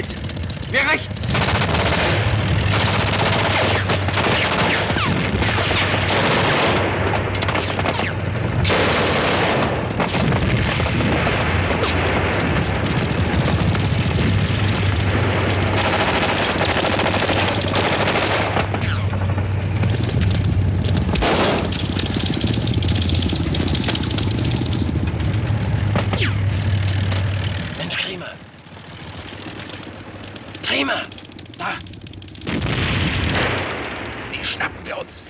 mit! Mir rechts! Kremer! Da! Die schnappen wir uns.